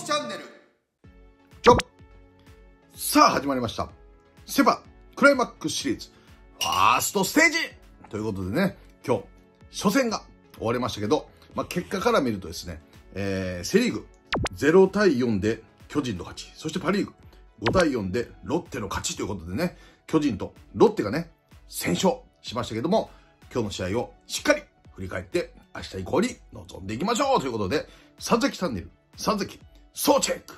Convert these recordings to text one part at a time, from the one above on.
きチャンネル。さあ始まりました。セバクライマックスシリーズ。ファーストステージ。ということでね今日初戦が終わりましたけど、まあ、結果から見るとですね、えー、セ・リーグ。0対4で巨人の勝ち。そしてパ・リーグ。5対4でロッテの勝ち。ということでね巨人とロッテがね先勝しましたけども今日の試合をしっかり振り返って明日以降に臨んでいきましょう。ということで、三崎チャンネル、三崎、総チェック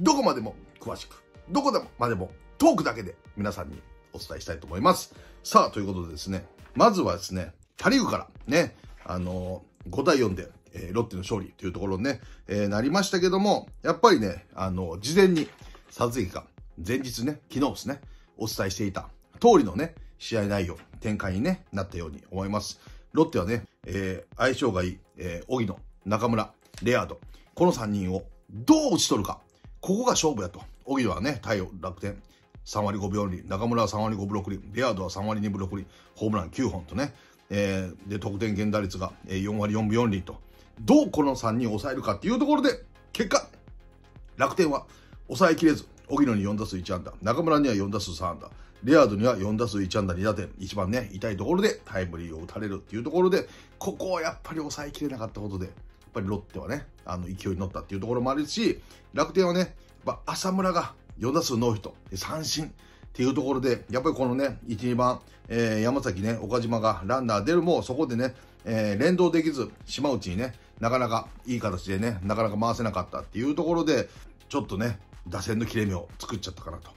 どこまでも詳しく、どこでもまでもトークだけで皆さんにお伝えしたいと思います。さあ、ということでですね、まずはですね、パリーグからね、あのー、5対4で、えー、ロッテの勝利というところね、えー、なりましたけども、やっぱりね、あの事前に、三崎が前日ね、昨日ですね、お伝えしていた通りのね、試合内容、展開に、ね、なったように思います。ロッテはね、えー、相性がいい、えー、荻野、中村、レアード、この3人をどう打ち取るか。ここが勝負やと。荻野はね、太陽、楽天、3割5秒に、中村は3割5ブロックリ、レアードは3割2ブロックリ、ホームラン9本とね、えー、で、得点源打率が4割4分4厘と、どうこの3人を抑えるかっていうところで、結果、楽天は抑えきれず、荻野に4打数1安打、中村には4打数3安打、レアードには4打数1安打2打点、一番ね、痛いところでタイムリーを打たれるっていうところで、ここをやっぱり抑えきれなかったことで、っぱりロッテはね、あの、勢いに乗ったっていうところもあるし、楽天はね、やっぱ浅村が4打数ノーヒット、三振っていうところで、やっぱりこのね、1、2番、えー、山崎ね、岡島がランナー出るも、そこでね、えー、連動できず、島内にね、なかなかいい形でね、なかなか回せなかったっていうところで、ちょっとね、打線の切れ目を作っちゃったかなと。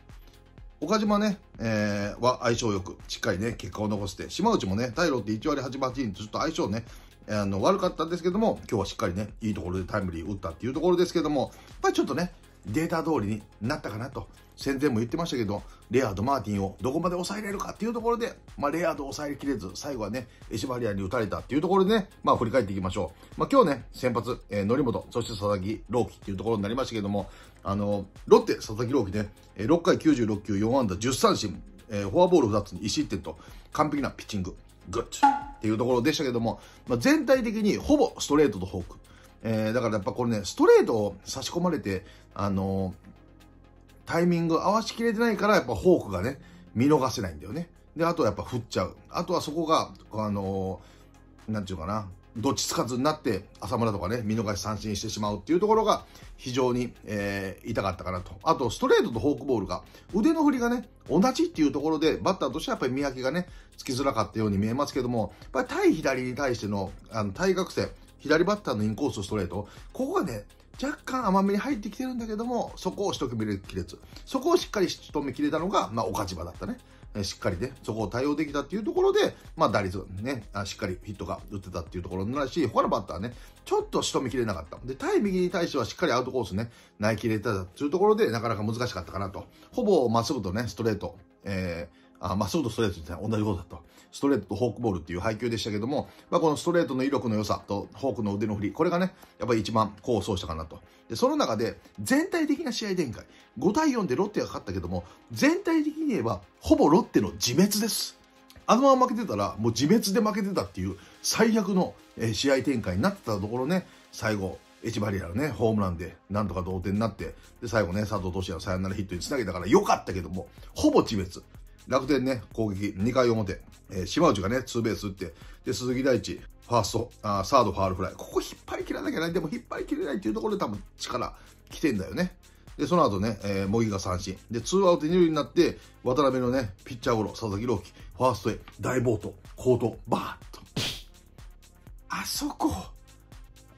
岡島ね、えー、は相性よく、しっかりね、結果を残して、島内もね、タイロって1割8分8厘ちょっと相性ね、あの、悪かったんですけども、今日はしっかりね、いいところでタイムリー打ったっていうところですけども、やっぱりちょっとね、データ通りになったかなと。戦前も言ってましたけど、レアード、マーティンをどこまで抑えれるかっていうところで、まあ、レアードを抑えきれず、最後はね、エシバリアに打たれたっていうところでね、まあ、振り返っていきましょう。まあ、今日ね、先発、えー、則本、そして佐々木朗希っていうところになりましたけども、あの、ロッテ、佐々木朗希ね、6回96球、4安打、10三振、えー、フォアボール2つに1失点と、完璧なピッチング、グッっていうところでしたけども、まあ、全体的にほぼストレートとフォーク。えー、だからやっぱこれね、ストレートを差し込まれて、あのタイミング合わしきれてないから、やっぱフォークがね、見逃せないんだよね。で、あとはやっぱ振っちゃう。あとはそこが、あのー、なんていうかな、どっちつかずになって、浅村とかね、見逃し三振してしまうっていうところが、非常に、えー、痛かったかなと。あと、ストレートとフォークボールが、腕の振りがね、同じっていうところで、バッターとしてはやっぱり見分けがね、つきづらかったように見えますけども、やっぱり対左に対しての、あの、対角線、左バッターのインコースストレート、ここがね、若干甘めに入ってきてるんだけども、そこを一目切れず、そこをしっかり一目切れたのが、まあ、岡島だったね。しっかりね、そこを対応できたっていうところで、まあ、打率ね、しっかりヒットが打ってたっていうところになるし、他のバッターね、ちょっと仕留めきれなかった。で、対右に対してはしっかりアウトコースね、投げ切れてたっていうところで、なかなか難しかったかなと。ほぼまっすぐとね、ストレート、えー、あ、まっすぐとストレートですね、同じことだと。ストレートとフォークボールっていう配球でしたけども、まあ、このストレートの威力の良さとフォークの腕の振り、これがね、やっぱり一番功を奏したかなと。で、その中で全体的な試合展開、5対4でロッテが勝ったけども、全体的に言えば、ほぼロッテの自滅です。あのまま負けてたら、もう自滅で負けてたっていう最悪の試合展開になってたところね、最後、エチバリアのね、ホームランで、なんとか同点になって、で、最後ね、佐藤俊也のサヨナラヒットにつなげたから良かったけども、ほぼ自滅。楽天ね、攻撃2回表、えー、島内がね、ツーベース打って、で、鈴木大地、ファースト、あーサードファールフライ。ここ引っ張り切らなきゃない。でも引っ張り切れないっていうところで多分力来てんだよね。で、その後ね、えー、茂木が三振。で、ツーアウト二塁になって、渡辺のね、ピッチャーゴロ、佐々木朗希、ファーストへ、大暴投、コート、バーッと。あそこ、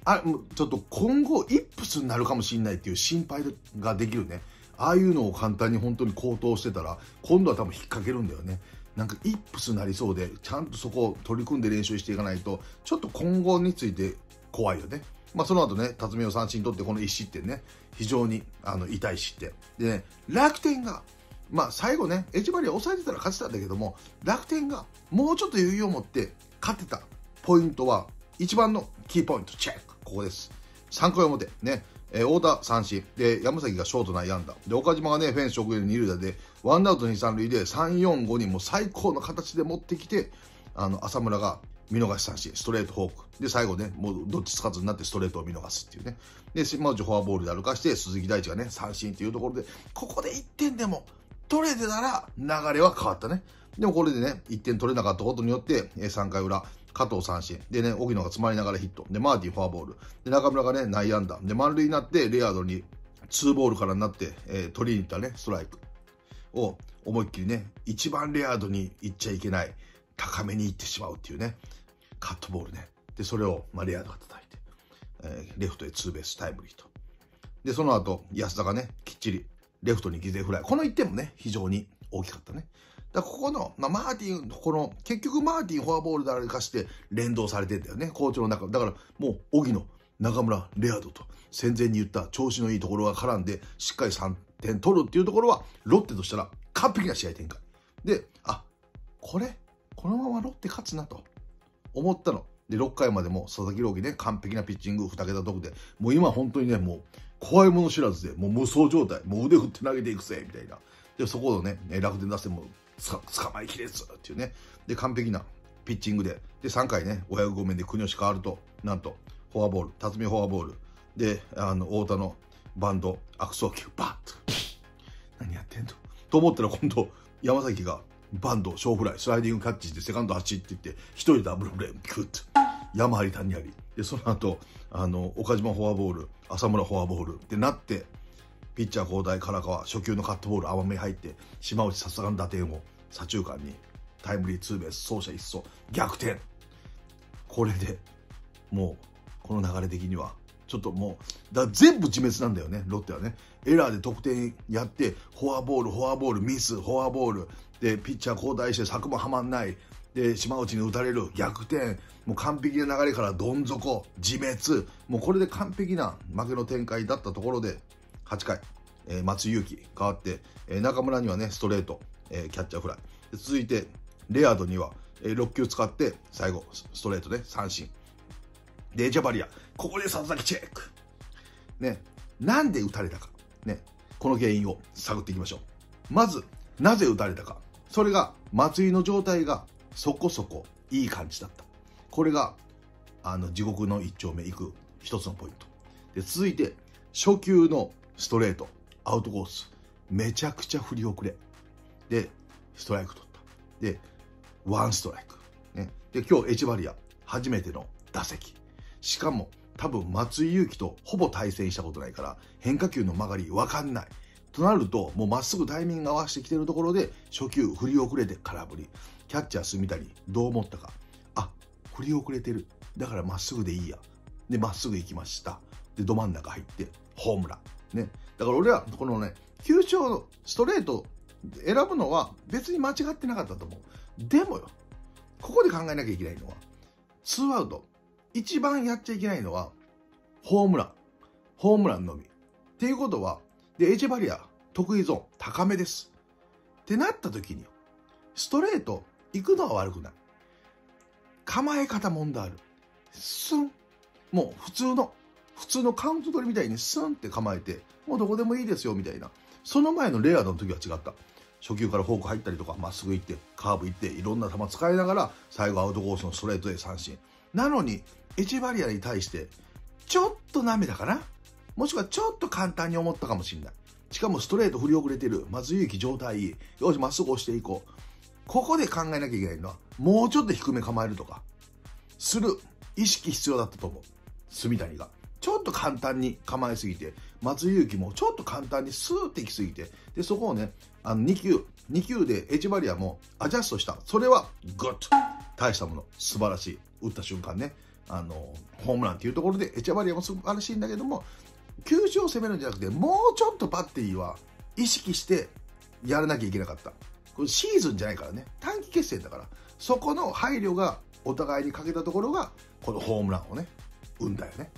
あ、ちょっと今後、イップスになるかもしれないっていう心配ができるね。ああいうのを簡単に本当に高騰してたら、今度は多分引っ掛けるんだよね。なんかイップスになりそうで、ちゃんとそこを取り組んで練習していかないと、ちょっと今後について怖いよね。まあ、その後ね、辰巳を三振取ってこの1失点ね、非常にあの痛い失点。でね、楽天が、まあ最後ね、エチバリア抑えてたら勝ちたんだけども、楽天がもうちょっと余裕を持って勝てたポイントは、一番のキーポイント、チェック。ここです。3回表、ね、えー、太田三振。で、山崎がショート内野安打。で、岡島がね、フェンス直撃二塁打で、ワンアウト二三塁で3、4、5にも最高の形で持ってきて、あの、浅村が見逃し三振、ストレートフォーク。で、最後ね、もうどっちつかずになってストレートを見逃すっていうね。で、島内フォアボールで歩かして、鈴木大地がね、三振っていうところで、ここで1点でも取れてたら流れは変わったね。でもこれでね、1点取れなかったことによって、3回裏、加藤三振。でね、荻野が詰まりながらヒット。で、マーティンフォアボール。で、中村がね、内野安打。で、満塁になって、レアードに2ボールからになって、えー、取りに行ったね、ストライクを思いっきりね、一番レアードに行っちゃいけない、高めに行ってしまうっていうね、カットボールね。で、それを、まあ、レアードが叩いて、えー、レフトへツーベースタイムリーと。で、その後、安田がね、きっちり、レフトに犠牲フライ。この1点もね、非常に大きかったね。だここの、まあ、マーティン、この、結局マーティンフォアボールであれかして連動されてんだよね、コーチの中。だから、もう、荻野、中村、レアードと、戦前に言った調子のいいところが絡んで、しっかり3点取るっていうところは、ロッテとしたら完璧な試合展開。で、あ、これ、このままロッテ勝つなと思ったの。で、6回までも佐々木朗希ね、完璧なピッチング、2桁得で、もう今本当にね、もう、怖いもの知らずで、もう無双状態、もう腕振って投げていくぜ、みたいな。で、そこをね、楽天打線も捕まえきれずっていうね。で、完璧なピッチングで、で、3回ね、親子ごめんで国吉変わると、なんと、フォアボール、辰巳フォアボール、で、あの、太田のバンド、悪送球、バッと。何やってんの？と思ったら今度、山崎がバンド、小フライ、スライディングキャッチして、セカンド走っていって、一人ダブルプレー、クッと。山あり谷あり。で、その後、あの、岡島フォアボール、浅村フォアボールってなって、ピッチャー交代、唐川、初球のカットボール、甘め入って、島内さすがの打点を左中間にタイムリーツーベース、走者一掃、逆転。これでもう、この流れ的には、ちょっともう、だ全部自滅なんだよね、ロッテはね。エラーで得点やって、フォアボール、フォアボール、ミス、フォアボール、で、ピッチャー交代して策もはまんない、で、島内に打たれる、逆転、もう完璧な流れからどん底、自滅、もうこれで完璧な負けの展開だったところで、8回、えー、松井裕樹変わって、えー、中村にはね、ストレート、えー、キャッチャーフライ。続いて、レアードには、えー、6球使って、最後、ストレートで三振。で、ジャバリア。ここで佐々木チェック。ね。なんで打たれたか。ね。この原因を探っていきましょう。まず、なぜ打たれたか。それが、松井の状態がそこそこいい感じだった。これが、あの、地獄の一丁目行く一つのポイント。で、続いて、初球のストレート、アウトコース。めちゃくちゃ振り遅れ。で、ストライク取った。で、ワンストライク。ね。で、今日エチバリア、初めての打席。しかも、多分松井裕樹とほぼ対戦したことないから、変化球の曲がりわかんない。となると、もうまっすぐタイミング合わせてきてるところで、初球振り遅れて空振り。キャッチャー住谷、どう思ったか。あ、振り遅れてる。だからまっすぐでいいや。で、まっすぐ行きました。で、ど真ん中入って、ホームラン。ね。だから俺は、このね、球場のストレート選ぶのは別に間違ってなかったと思う。でもよ、ここで考えなきゃいけないのは、ツーアウト。一番やっちゃいけないのは、ホームラン。ホームランのみ。っていうことは、で、エチェバリア、得意ゾーン、高めです。ってなった時に、ストレート、行くのは悪くない。構え方問題ある。スン。もう普通の、普通のカウント取りみたいにスンって構えて、もうどこでもいいですよ、みたいな。その前のレアードの時は違った。初球からフォーク入ったりとか、まっすぐ行って、カーブ行って、いろんな球使いながら、最後アウトコースのストレートで三振。なのに、エチバリアに対して、ちょっと舐めたかな？もしくはちょっと簡単に思ったかもしれない。しかもストレート振り遅れてる。松井裕樹状態いい。よし、まっすぐ押していこう。ここで考えなきゃいけないのは、もうちょっと低め構えるとか、する意識必要だったと思う。炭谷が。ちょっと簡単に構えすぎて、松井裕樹もちょっと簡単にスーって行きすぎて、で、そこをね、あの2球、2球でエチェバリアもアジャストした。それはグッド。大したもの。素晴らしい。打った瞬間ね。あの、ホームランっていうところで、エチェバリアも素晴らしいんだけども、球種を攻めるんじゃなくて、もうちょっとバッテリーは意識してやらなきゃいけなかった。これシーズンじゃないからね。短期決戦だから。そこの配慮がお互いにかけたところが、このホームランをね、生んだよね。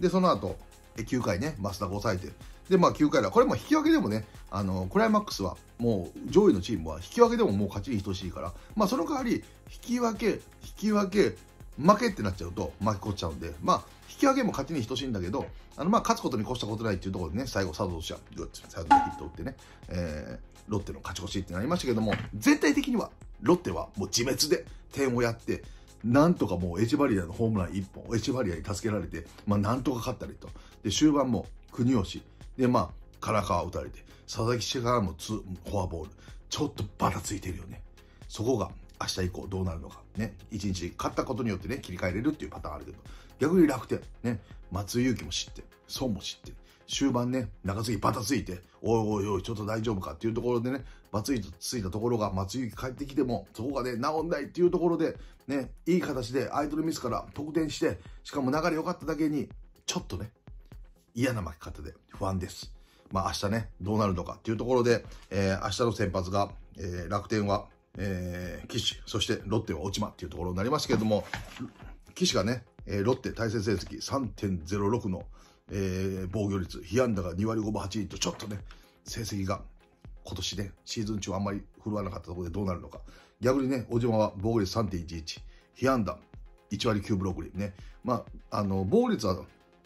で、その後、9回ね、増田が抑えて。で、まあ9回だ。これも引き分けでもね、あの、クライマックスはもう上位のチームは引き分けでももう勝ちに等しいから、まあその代わり、引き分け、引き分け、負けってなっちゃうと巻き込っちゃうんで、まあ、引き分けも勝ちに等しいんだけど、あの、まあ、勝つことに越したことないっていうところでね、最後、佐藤氏は、グッと最後にヒット打ってね、えー、ロッテの勝ち越しってなりましたけども、全体的には、ロッテはもう自滅で点をやって、なんとかもうエチバリアのホームラン1本、エチバリアに助けられて、まあなんとか勝ったりと。で、終盤も国吉。で、まあ、唐川打たれて、佐々木氏からも2、フォアボール。ちょっとバタついてるよね。そこが明日以降どうなるのか。ね。1日勝ったことによってね、切り替えれるっていうパターンあるけど、逆に楽天。ね。松井裕樹も知って、孫も知って、終盤ね、中継ぎバタついて、おいおいおい、ちょっと大丈夫かっていうところでね、バツイとついたところが松井帰ってきても、そこがね、治んないっていうところで、ね、いい形で相手のミスから得点して、しかも流れ良かっただけに、ちょっとね、嫌な負け方で不安です。まあ明日ね、どうなるのかっていうところで、えー、明日の先発が、えー、楽天は、えー、岸、そしてロッテは落ち間っていうところになりましたけれども、岸がね、えー、ロッテ対戦成績3.06の、えー、防御率、被安打が2割5分8厘とちょっとね、成績が今年ね、シーズン中あんまり振るわなかったところでどうなるのか。逆にね、小島は防御率3.11、被安打1割9分6厘ね。まあ、あの、防御率は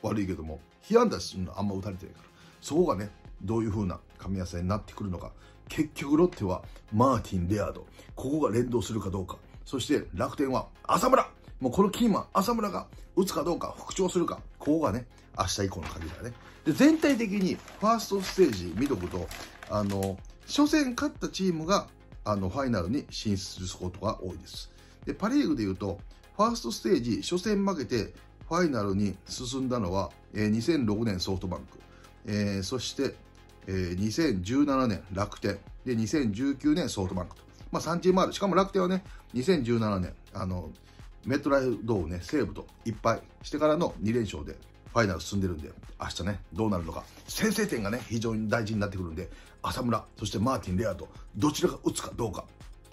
悪いけども、被安打するのあんま打たれてないから、そこがね、どういう風な噛み合わせになってくるのか。結局ロッテはマーティン、レアード。ここが連動するかどうか。そして楽天は浅村。もうこのキーマン、浅村が打つかどうか、復調するか。ここがね、明日以降の鍵だね。で、全体的にファーストステージ見とくと、あの、初戦勝ったチームが、あの、ファイナルに進出することが多いです。で、パ・リーグで言うと、ファーストステージ、初戦負けて、ファイナルに進んだのは、えー、2006年ソフトバンク、えー、そして、えー、2017年楽天、で、2019年ソフトバンクと。まあ3チームある。しかも楽天はね、2017年、あの、メットライフドームね、西武といっぱいしてからの2連勝でファイナル進んでるんで、明日ね、どうなるのか。先制点がね、非常に大事になってくるんで、浅村、そしてマーティン・レアと、どちらが打つかどうか、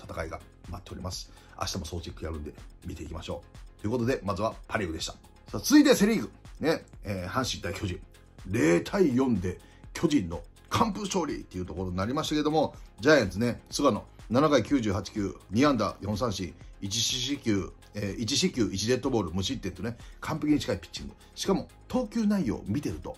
戦いが待っております。明日も総チェックやるんで、見ていきましょう。ということで、まずはパ・リーグでした。さあ、続いてセ・リーグ。ね、えー、阪神対巨人。0対4で巨人の完封勝利っていうところになりましたけども、ジャイアンツね、菅野、7回98球、2安打4三振、1四球、えー、1四球、1デッドボール、無失点とね、完璧に近いピッチング。しかも、投球内容を見てると、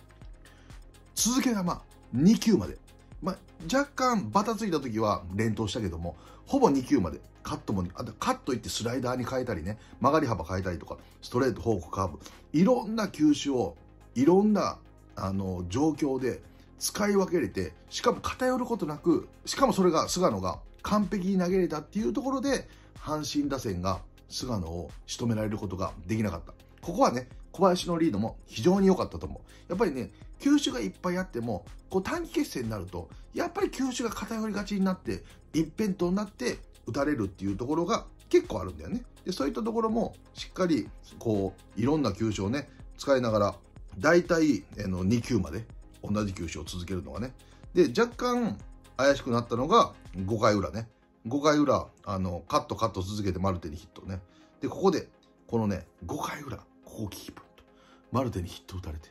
続けがまあ、2球まで。まあ、若干バタついた時は連投したけども、ほぼ2球まで。カットも、あとカットいってスライダーに変えたりね、曲がり幅変えたりとか、ストレート、フォーク、カーブ。いろんな球種を、いろんな、あの、状況で使い分けれて、しかも偏ることなく、しかもそれが菅野が完璧に投げれたっていうところで、阪神打線が菅野を仕留められることができなかった。ここはね、小林のリードも非常に良かったと思う。やっぱりね、球種がいっぱいあっても、こう短期決戦になると、やっぱり球種が偏りがちになって、一辺倒になって打たれるっていうところが結構あるんだよね。で、そういったところもしっかり、こう、いろんな球種をね、使いながら、大体、あの、2球まで同じ球種を続けるのがね。で、若干怪しくなったのが5回裏ね。5回裏、あの、カットカット続けてマルテにヒットね。で、ここで、このね、5回裏、ここキーポイント。マルテにヒット打たれて。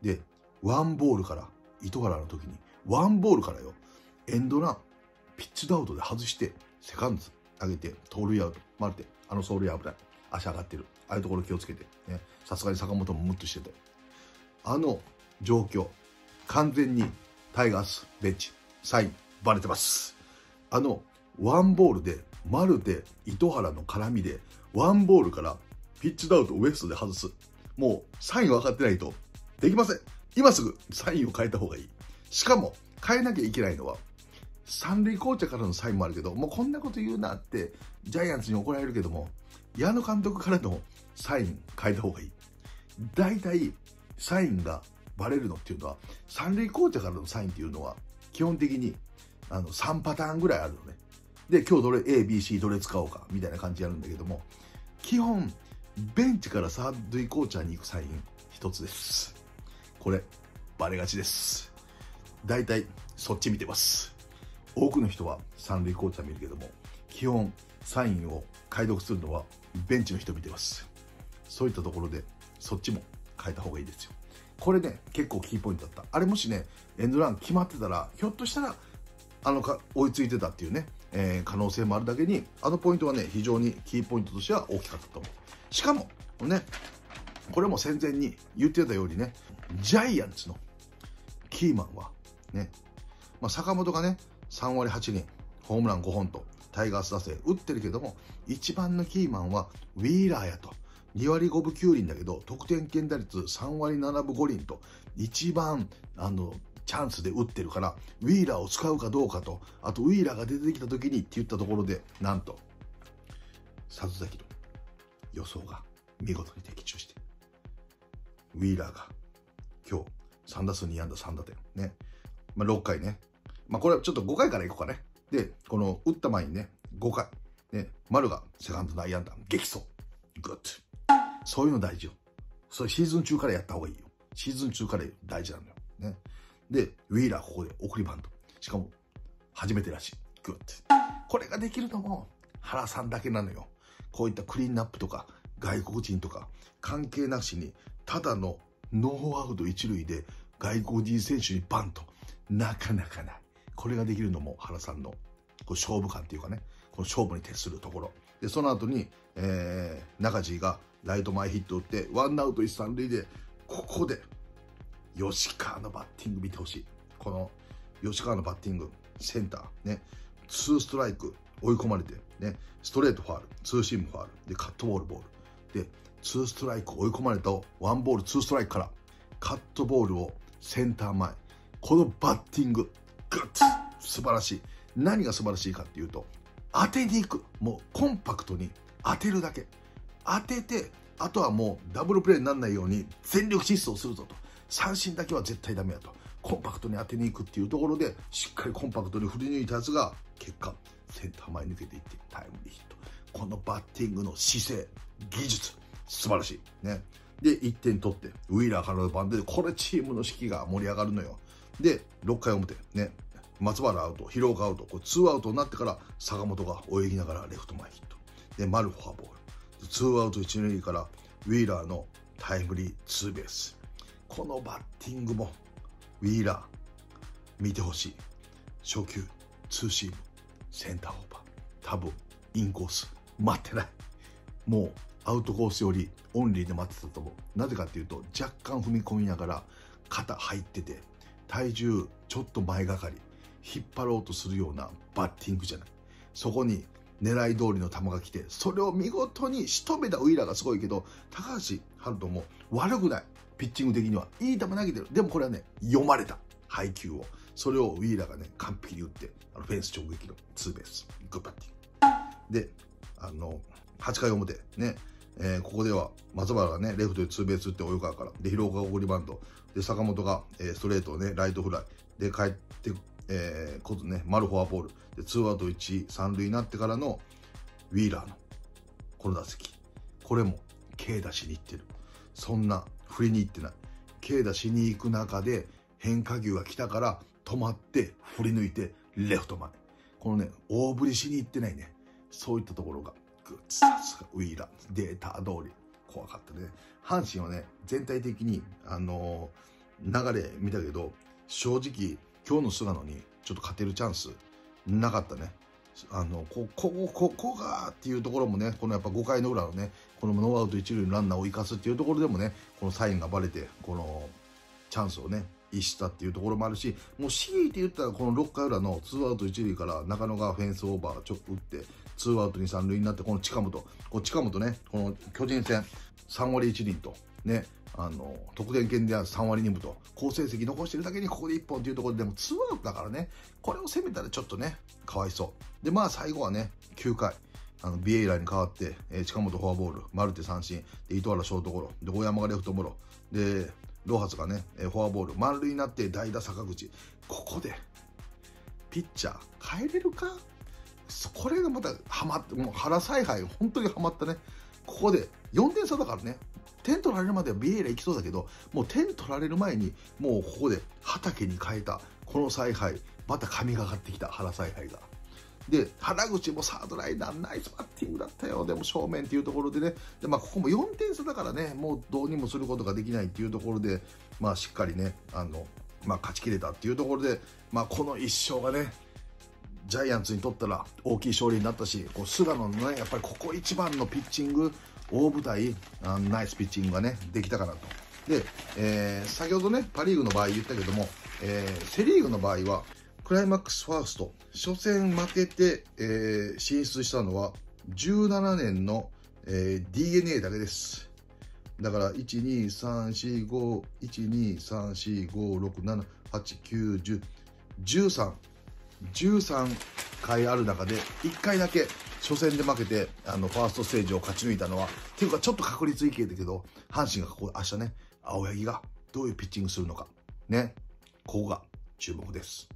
で、ワンボールから、糸原の時に、ワンボールからよ、エンドラン、ピッチダウトで外して、セカンド上げて、盗塁アウト。マルテ、あの走塁危ない。足上がってる。ああいうところ気をつけて。ね。さすがに坂本もムッとしてたあの状況、完全にタイガースベンチ、サイン、バレてます。あの、ワンボールで、マルテ、糸原の絡みで、ワンボールからピッチダウトウエストで外す。もう、サイン分かってないと、できません。今すぐサインを変えた方がいい。しかも、変えなきゃいけないのは、三塁コーチからのサインもあるけど、もうこんなこと言うなって、ジャイアンツに怒られるけども、矢野監督からのサイン変えた方がいい。大体、サインがバレるのっていうのは、三塁コーチからのサインっていうのは、基本的に、あの、3パターンぐらいあるのね。で、今日どれ、A、B、C どれ使おうか、みたいな感じやるんだけども、基本、ベンチからサードイコーチャーに行くサイン、一つです。これ、バレがちです。大体、そっち見てます。多くの人は三塁コーチャー見るけども、基本、サインを解読するのは、ベンチの人見てます。そういったところで、そっちも変えた方がいいですよ。これね、結構キーポイントだった。あれもしね、エンドラン決まってたら、ひょっとしたら、あのか、追いついてたっていうね、えー、可能性もあるだけに、あのポイントはね、非常にキーポイントとしては大きかったと思う。しかも、ね、これも戦前に言ってたようにね、ジャイアンツのキーマンは、ね、まあ、坂本がね、3割8厘、ホームラン5本とタイガース打線打ってるけども、一番のキーマンはウィーラーやと。2割5分9厘だけど、得点圏打率3割7分5厘と、一番、あの、チャンスで打ってるから、ウィーラーを使うかどうかと、あとウィーラーが出てきた時にって言ったところで、なんと、里崎の予想が見事に的中して、ウィーラーが今日3打数2安打3打点ね、まあ、6回ね、まあ、これはちょっと5回からいこうかね。で、この打った前にね、5回、ね、丸がセカンド内安打、激走、グッド。そういうの大事よ。それシーズン中からやった方がいいよ。シーズン中から大事なのよ。ね。で、ウィーラーここで送りバント。しかも、初めてらしい。グッド。これができるのも、原さんだけなのよ。こういったクリーンナップとか、外国人とか、関係なしに、ただのノーアウト一塁で外国人選手にバント。なかなかない。これができるのも原さんのこう勝負感っていうかね、この勝負に徹するところ。で、その後に、えー、中島がライト前ヒット打って、ワンアウト一三塁で、ここで、吉川のバッティング見てほしい。この、吉川のバッティング、センター、ね、ツーストライク追い込まれて、ね、ストレートファール、ツーシームファール、で、カットボールボール。で、ツーストライク追い込まれたワンボールツーストライクから、カットボールをセンター前。このバッティング、グッド素晴らしい。何が素晴らしいかっていうと、当てに行く。もうコンパクトに当てるだけ。当てて、あとはもうダブルプレーにならないように全力疾走するぞと。三振だけは絶対ダメやと。コンパクトに当てに行くっていうところで、しっかりコンパクトに振り抜いたやつが、結果、センター前抜けていってタイムリーヒット。このバッティングの姿勢、技術、素晴らしい。ね。で、1点取って、ウィーラーからの番で、これチームの士気が盛り上がるのよ。で、6回表、ね。松原アウト、広岡アウト、これ2アウトになってから坂本が泳ぎながらレフト前ヒット。で、丸フォアボール。2アウト1、塁からウィーラーのタイムリーツーベース。このバッティングもウィーラー見てほしい。初球、ツーシーム、センターオーバー。多分、インコース、待ってない。もうアウトコースよりオンリーで待ってたと思う。なぜかっていうと、若干踏み込みながら肩入ってて、体重ちょっと前がかり。引っ張ろうとするようなバッティングじゃない。そこに狙い通りの球が来て、それを見事に仕留めたウィーラーがすごいけど、高橋遥人も悪くない。ピッチング的には。いい球投げてる。でもこれはね、読まれた。配球を。それをウィーラーがね、完璧に打って、あのフェンス直撃のツーベース。グッバッティング。で、あの、8回表、ね、えー、ここでは松原がね、レフトでツーベース打って及川から、で、広岡が送りバント、で、坂本が、えー、ストレートをね、ライトフライ、で、帰ってえー、こずね、丸フォアボール。で、ツーアウト1、三塁になってからのウィーラーのこの打席。これも、軽打しに行ってる。そんな、振りに行ってない。軽打しに行く中で、変化球が来たから止まって振り抜いてレフト前。このね、大振りしに行ってないね。そういったところが、グッさすがウィーラー。データ通り。怖かったね。阪神はね、全体的に、あのー、流れ見たけど、正直、今日の菅野にちょっと勝てるチャンスなかったね。あの、こ、こ、こ、こがっていうところもね、このやっぱ5回の裏のね、このノーアウト1塁のランナーを生かすっていうところでもね、このサインがバレて、このチャンスをね、逸したっていうところもあるし、もう強いて言ったらこの6回裏の2アウト1塁から中野がフェンスオーバーちょっと打って、2アウト2、3塁になって、この近本、こ近本ね、この巨人戦3割1厘と、ね、あの、得点圏では3割2分と、好成績残してるだけにここで1本というところで、でも2アウトだからね、これを攻めたらちょっとね、かわいそう。で、まあ最後はね、9回、あの、ビエイラに代わって、えー、近本フォアボール、マルテ三振、で、糸原ショートゴロ、で、大山がレフトゴロ、で、ロハスがね、フォアボール、満塁になって代打坂口。ここで、ピッチャー変えれるか？これがまたハマって、もう原采配、本当にハマったね。ここで4点差だからね。点取られるまではビエイラ行きそうだけど、もう点取られる前に、もうここで畑に変えた、この采配、また神がかってきた原采配が。で、原口もサードライナー、ナイスバッティングだったよ。でも正面っていうところでね、でまあ、ここも4点差だからね、もうどうにもすることができないっていうところで、まあ、しっかりね、あの、まあ、勝ちきれたっていうところで、まあ、この1勝がね、ジャイアンツにとったら大きい勝利になったし、こう菅野のね、やっぱりここ一番のピッチング、大舞台あナイスピッチングがねできたかなと。で、えー、先ほどねパ・リーグの場合言ったけども、えー、セ・リーグの場合はクライマックスファースト、初戦負けて、えー、進出したのは17年の、えー、DNA だけです。だから、1、2、3、4、5、1、2、3、4、5、6、7、8、9、10、13、13回ある中で、1回だけ初戦で負けて、あの、ファーストステージを勝ち抜いたのは、っていうか、ちょっと確率いけだけど、阪神がここ、明日ね、青柳がどういうピッチングするのか、ね、ここが注目です。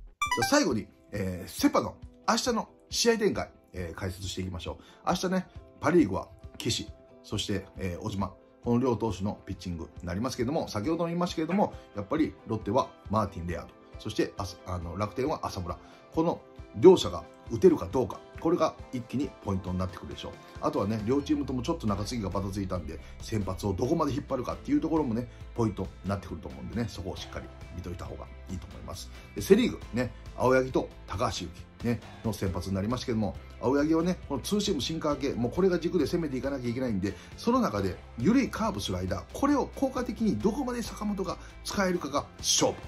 最後に、えー、セパの明日の試合展開、えー、解説していきましょう。明日ね、パリーグは岸、そして、えー、小島、この両投手のピッチングになりますけれども、先ほども言いましたけれども、やっぱりロッテはマーティン・レアード、そしてあの楽天は浅村。この両者が打てるかどうか、これが一気にポイントになってくるでしょう。あとはね、両チームともちょっと中継ぎがバタついたんで、先発をどこまで引っ張るかっていうところもね、ポイントになってくると思うんでね、そこをしっかり見といた方がいいと思います。でセ・リーグ、ね、青柳と高橋優貴、ね、の先発になりましたけども、青柳はね、このツーシームシンカー系、もうこれが軸で攻めていかなきゃいけないんで、その中で緩いカーブスライダー、これを効果的にどこまで坂本が使えるかが勝負。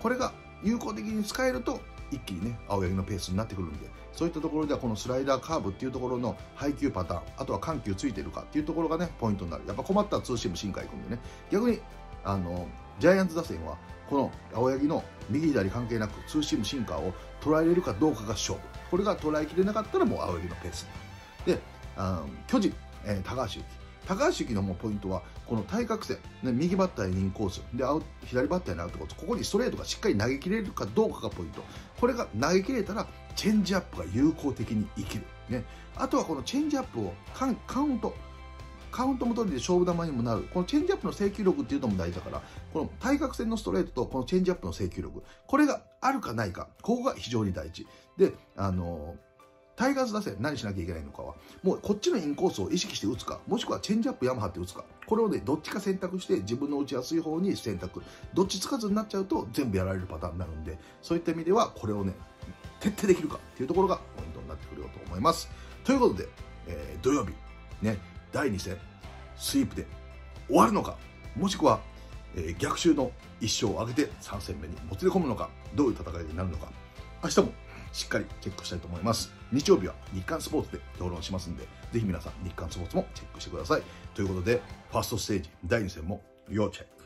これが有効的に使えると一気にね青柳のペースになってくるんでそういったところではこのスライダーカーブっていうところの配球パターンあとは緩急ついてるかっていうところがねポイントになる。やっぱ困ったらツーシームシンカーいくんでね。逆にあのジャイアンツ打線はこの青柳の右左関係なくツーシームシンカーを捉えれるかどうかが勝負。これが捉えきれなかったらもう青柳のペースであの巨人、えー、高橋優貴高橋優貴のもポイントはこの対角線、ね、右バッターにインコースで左バッターにアウトコースここにストレートがしっかり投げ切れるかどうかがポイント。これが投げ切れたらチェンジアップが有効的に生きる、ね、あとはこのチェンジアップをカウント。カウントも取りで勝負球にもなる。このチェンジアップの制球力っていうのも大事だからこの対角線のストレートとこのチェンジアップの制球力。これがあるかないかここが非常に大事。であのータイガース打線何しなきゃいけないのかは、もうこっちのインコースを意識して打つか、もしくはチェンジアップヤマハって打つか、これをね、どっちか選択して自分の打ちやすい方に選択。どっちつかずになっちゃうと全部やられるパターンになるんで、そういった意味ではこれをね、徹底できるかっていうところがポイントになってくるよと思います。ということで、えー、土曜日、ね、第2戦、スイープで終わるのか、もしくは、えー、逆襲の1勝を挙げて3戦目にもつれ込むのか、どういう戦いになるのか、明日もしっかりチェックしたいと思います。日曜日は日刊スポーツで評論しますんで、ぜひ皆さん日刊スポーツもチェックしてください。ということで、ファーストステージ第2戦も要チェック。